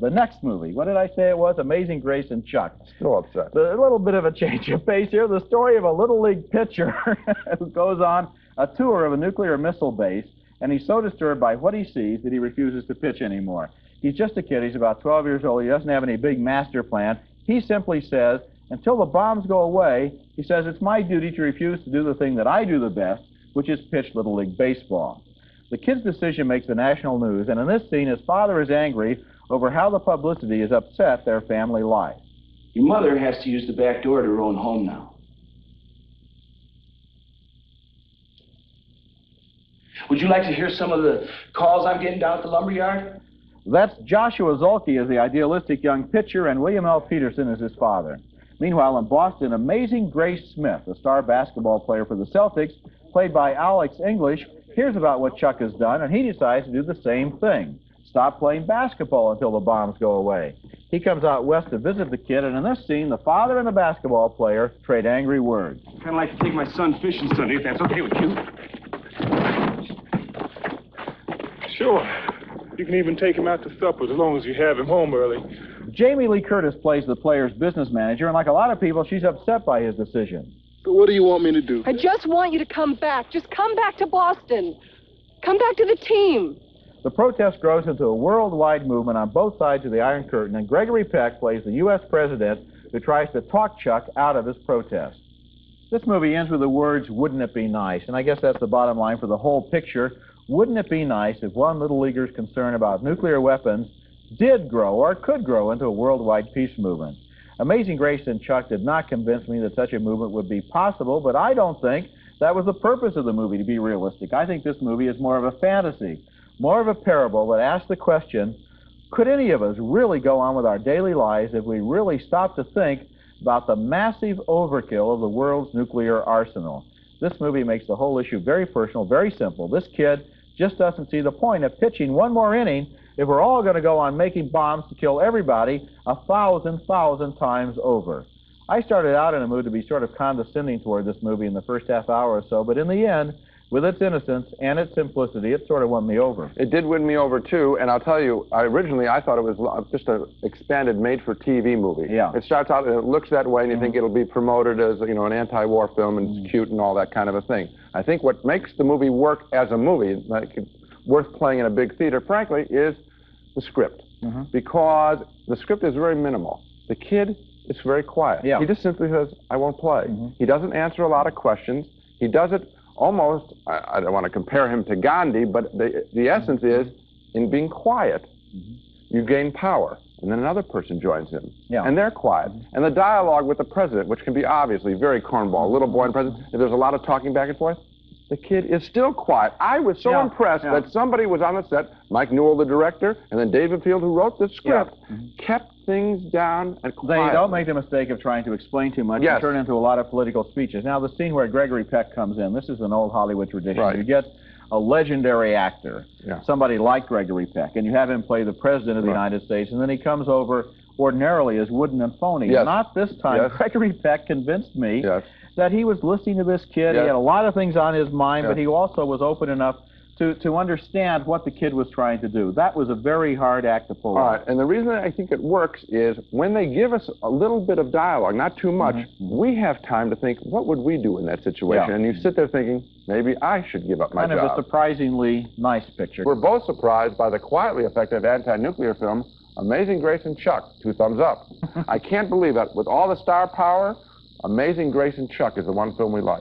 the next movie. What did I say it was? Amazing Grace and Chuck. Still upset. A little bit of a change of pace here. The story of a little league pitcher who goes on a tour of a nuclear missile base, and he's so disturbed by what he sees that he refuses to pitch anymore. He's just a kid. He's about 12 years old. He doesn't have any big master plan. He simply says, until the bombs go away, he says, it's my duty to refuse to do the thing that I do the best, which is pitch Little League Baseball. The kid's decision makes the national news, and in this scene, his father is angry over how the publicity has upset their family life. Your mother has to use the back door to her own home now. Would you like to hear some of the calls I'm getting down at the lumberyard? That's Joshua Zuehlke as the idealistic young pitcher, and William L. Petersen as his father. Meanwhile, in Boston, Amazing Grace Smith, a star basketball player for the Celtics, played by Alex English, hears about what Chuck has done, and he decides to do the same thing. Stop playing basketball until the bombs go away. He comes out west to visit the kid, and in this scene, the father and the basketball player trade angry words. Kind of like to take my son fishing Sunday, if that's okay with you. Sure. You can even take him out to supper as long as you have him home early. Jamie Lee Curtis plays the player's business manager, and like a lot of people, she's upset by his decision. So what do you want me to do? I just want you to come back. Just come back to Boston. Come back to the team. The protest grows into a worldwide movement on both sides of the Iron Curtain, and Gregory Peck plays the U.S. president who tries to talk Chuck out of his protest. This movie ends with the words, wouldn't it be nice? And I guess that's the bottom line for the whole picture. Wouldn't it be nice if one little leaguer's concern about nuclear weapons did grow or could grow into a worldwide peace movement? Amazing Grace and Chuck did not convince me that such a movement would be possible, but I don't think that was the purpose of the movie, to be realistic. I think this movie is more of a fantasy, more of a parable that asks the question, could any of us really go on with our daily lives if we really stopped to think about the massive overkill of the world's nuclear arsenal? This movie makes the whole issue very personal, very simple. This kid just doesn't see the point of pitching one more inning if we're all going to go on making bombs to kill everybody a thousand, thousand times over. I started out in a mood to be sort of condescending toward this movie in the first half hour or so, but in the end, with its innocence and its simplicity, it sort of won me over. It did win me over too, and I'll tell you, I, originally I thought it was just an expanded made-for-TV movie. Yeah. It starts out and it looks that way, and you Mhm. think it'll be promoted as you know an anti-war film and it's cute and all that kind of a thing. I think what makes the movie work as a movie, like worth playing in a big theater, frankly, is the script, Mhm. because the script is very minimal. The kid is very quiet. Yeah. He just simply says, "I won't play." Mhm. He doesn't answer a lot of questions. He does it almost. I, I don't want to compare him to Gandhi, but the the essence is in being quiet, mm-hmm. you gain power. And then another person joins him. Yeah. And they're quiet. Mm-hmm. And the dialogue with the president, which can be obviously very cornball, little boy and president, if there's a lot of talking back and forth, the kid is still quiet. I was so Yeah, impressed yeah. that somebody was on the set, Mike Newell, the director, and then David Field, who wrote the script, Mhm. kept things down and quiet. They don't make the mistake of trying to explain too much Yes. and turn into a lot of political speeches. Now, the scene where Gregory Peck comes in, this is an old Hollywood tradition. Right. You get a legendary actor, Yeah. somebody like Gregory Peck, and you have him play the President of the Right. United States, and then he comes over ordinarily as wooden and phony. Yes. Not this time. Yes. Gregory Peck convinced me Yes. that he was listening to this kid. He had a lot of things on his mind, but he also was open enough to, to understand what the kid was trying to do. That was a very hard act to pull All off. right, and the reason I think it works is when they give us a little bit of dialogue, not too much, Mhm. we have time to think, what would we do in that situation? Yeah. And you sit there thinking, maybe I should give up my Kind of a surprisingly nice picture. We're both surprised by the quietly effective anti-nuclear film, Amazing Grace and Chuck. Two thumbs up. I can't believe that with all the star power, Amazing Grace and Chuck is the one film we like.